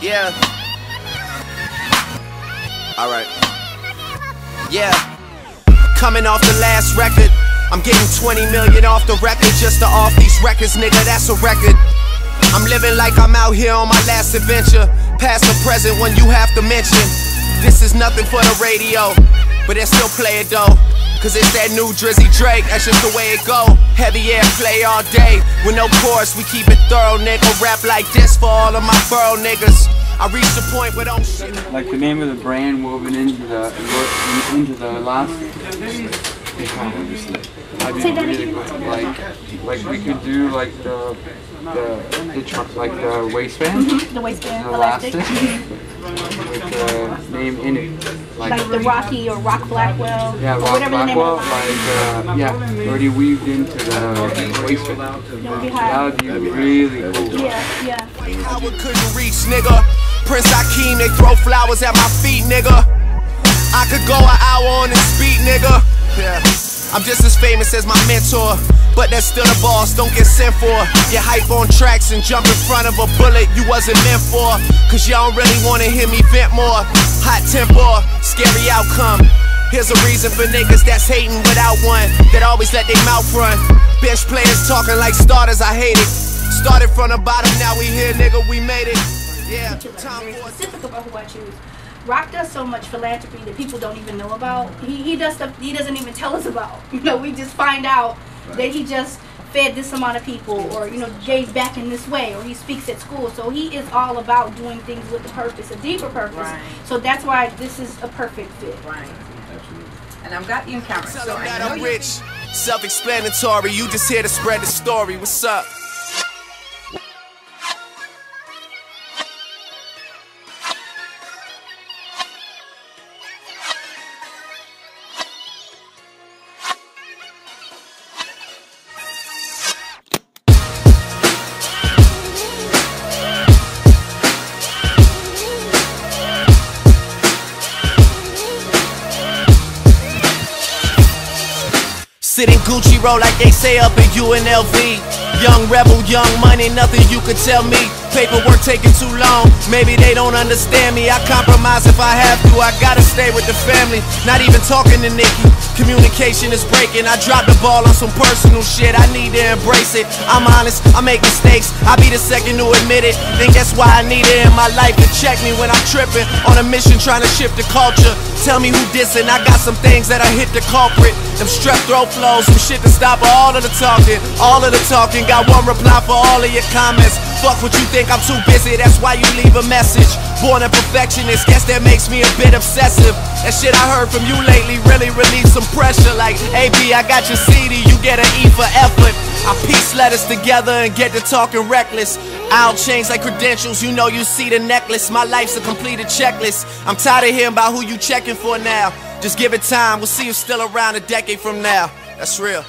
Yeah. Alright. Yeah. Coming off the last record. I'm getting 20 million off the record just to off these records, nigga. That's a record. I'm living like I'm out here on my last adventure. Past or present when you have to mention. This is nothing for the radio, but they still play it though. Cause it's that new Drizzy Drake, that's just the way it go. Heavy air play all day, with no chorus, we keep it thorough, nigga. Rap like this for all of my borough niggas. I reached the point where don't shit. Like the name of the brand woven into the into the last. Say that again. Like, like we could do like the the the truck like the waistband, mm-hmm. The waistband, the elastic. elastic, with the name in it. Like, Like the Rocky or Rock Blackwell. yeah, or Rock whatever the name Blackwell, of the like uh, yeah, already weaved into the waistband. That would be That high. would be really cool. Yeah, yeah. Howard couldn't reach, nigga. Prince Akeem, they throw flowers at my feet, nigga. I could go an hour on this beat, nigga. Yeah. I'm just as famous as my mentor, but that's still the boss, don't get sent for. Get hype on tracks and jump in front of a bullet you wasn't meant for. Cause y'all don't really wanna hear me vent more. Hot temper, scary outcome. Here's a reason for niggas that's hating without one, that always let their mouth run. Bench players talking like starters, I hate it. Started from the bottom, now we here, nigga, we made it. Yeah, to the time for specific about who I choose. Rock does so much philanthropy that people don't even know about. He, he does stuff he doesn't even tell us about. You know, we just find out that he just fed this amount of people or, you know, gave back in this way or he speaks at school. So he is all about doing things with a purpose, a deeper purpose. Right. So that's why this is a perfect fit. Right. And I've got you in camera, Tell so I that know I'm you. rich. Self-explanatory. You just here to spread the story. What's up? Sitting Gucci roll like they say up at UNLV. Young rebel, young money, nothing you could tell me. Paperwork taking too long, maybe they don't understand me. I compromise if I have to, I gotta stay with the family. Not even talking to Nicki, communication is breaking. I dropped the ball on some personal shit, I need to embrace it. I'm honest, I make mistakes, I be the second to admit it. Think that's why I need it in my life to check me when I'm tripping. On a mission trying to shift the culture. Tell me who dissing, I got some things that I hit the culprit. Them strep throat flows, some shit to stop all of the talking. All of the talking, got one reply for all of your comments. Fuck what you think, I'm too busy, that's why you leave a message. Born a perfectionist, guess that makes me a bit obsessive. That shit I heard from you lately really relieved some pressure. Like, AB, I got your CD, you get an E for effort. I piece letters together and get to talking reckless. I'll change like credentials, you know you see the necklace. My life's a completed checklist. I'm tired of hearing about who you checking for now. Just give it time, we'll see you still around a decade from now. That's real.